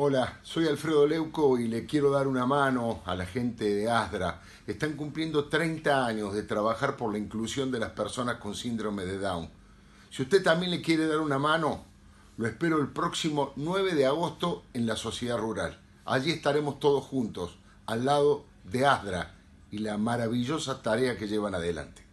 Hola, soy Alfredo Leuco y le quiero dar una mano a la gente de ASDRA. Están cumpliendo 30 años de trabajar por la inclusión de las personas con síndrome de Down. Si usted también le quiere dar una mano, lo espero el próximo 9 de agosto en la Sociedad Rural. Allí estaremos todos juntos, al lado de ASDRA y la maravillosa tarea que llevan adelante.